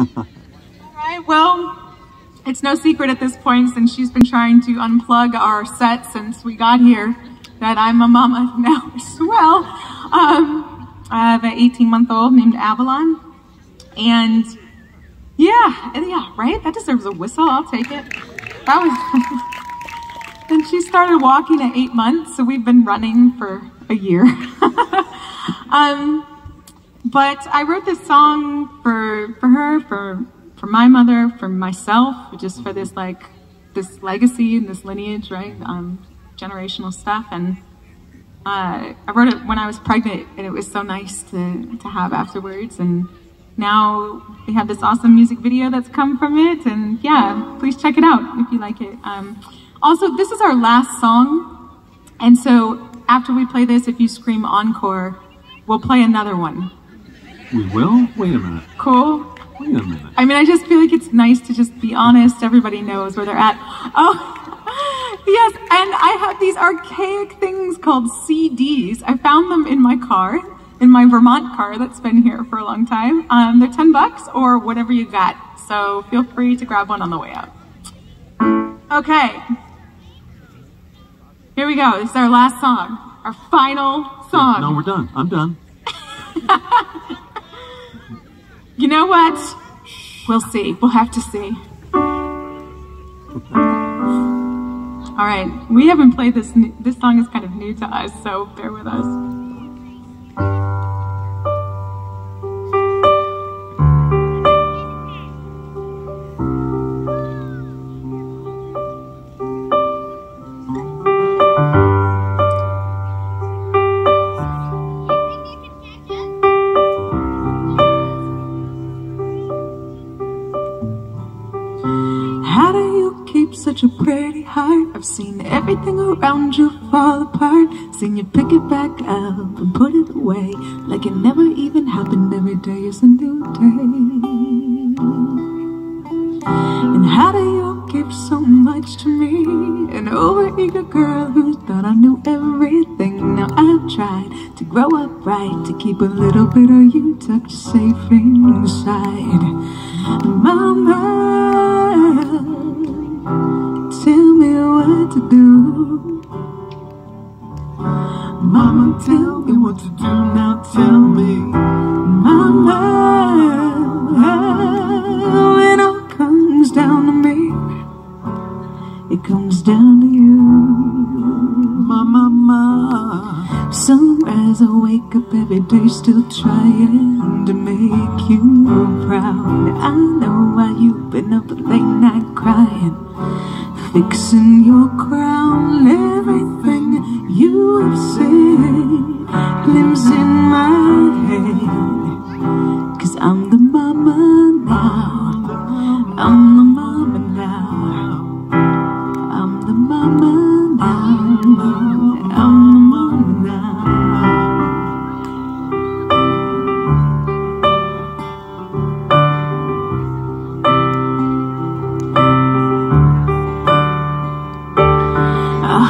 All right, well, it's no secret at this point since she's been trying to unplug our set since we got here that I'm a mama now as well. Um, I have an 18 month old named Avalon. And yeah, yeah, right? That deserves a whistle. I'll take it. That was. then she started walking at eight months, so we've been running for a year. um, but I wrote this song for for her, for for my mother, for myself, just for this like this legacy and this lineage, right? Um, generational stuff. And uh, I wrote it when I was pregnant, and it was so nice to to have afterwards. And now we have this awesome music video that's come from it. And yeah, please check it out if you like it. Um, also, this is our last song, and so after we play this, if you scream encore, we'll play another one. We will? Wait a minute. Cool? Wait a minute. I mean, I just feel like it's nice to just be honest. Everybody knows where they're at. Oh, yes, and I have these archaic things called CDs. I found them in my car, in my Vermont car that's been here for a long time. Um, they're 10 bucks or whatever you got. So feel free to grab one on the way out. Okay. Here we go. This is our last song, our final song. No, we're done. I'm done. What? We'll see. We'll have to see. All right, we haven't played this. This song is kind of new to us, so bear with us. Heart? I've seen everything around you fall apart. Seen you pick it back up and put it away like it never even happened. Every day is a new day. And how do you give so much to me? An overeager girl who thought I knew everything. Now I've tried to grow up right, to keep a little bit of you tucked safe inside. Mama, to do. Mama, tell me what to do now. Tell me, Mama, it all comes down to me, it comes down to you. Mama, mama. Sunrise, I wake up every day still trying to make you proud. I know why you've been up late night crying, fixing your crown. Everything you have said lives in my head. Cause I'm the mama now. I'm the mama now. I'm the mama now.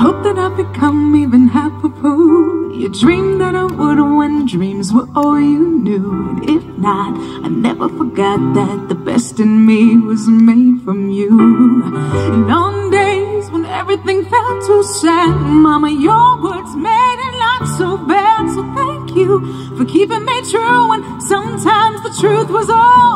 Hope that I've become even half a fool. You dreamed that I would when dreams were all you knew. And if not, I never forgot that the best in me was made from you. And on days when everything felt too sad, Mama, your words made it not so bad. So thank you for keeping me true when sometimes the truth was all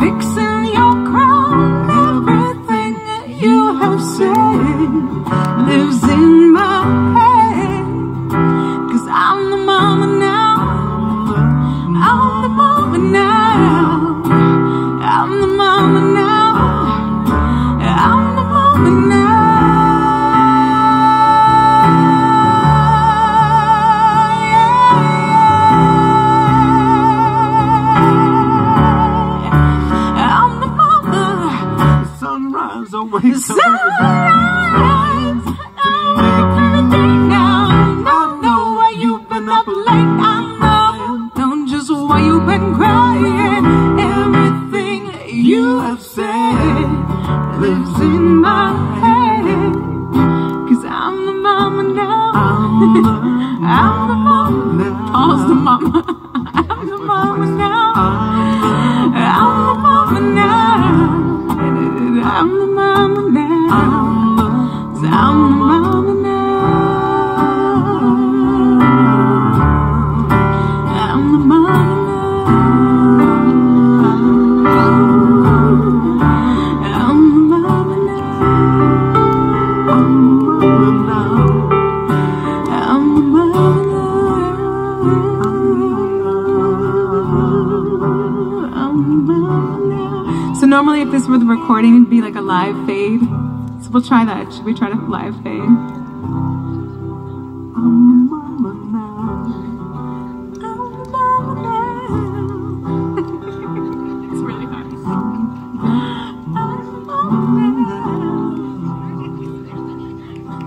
fix it. my soul. Sunrise, oh, it's a clear day now. I know why you've been up late. I know, don't just why you've been crying. Everything you have said lives in my head. Cause I'm the mama now. I'm the, I'm the mama. All's the mama. I'm the mama. So I'm the mama now. I'm the mama now. Normally if this were the recording, it'd be like a live fade. So we'll try that. Should we try to live fade? I'm the mama now. I'm the mama now. it's really hard. I'm the mama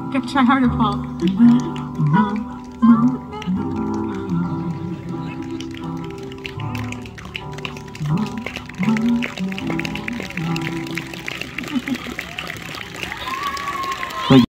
now. Gotta try harder, Paul.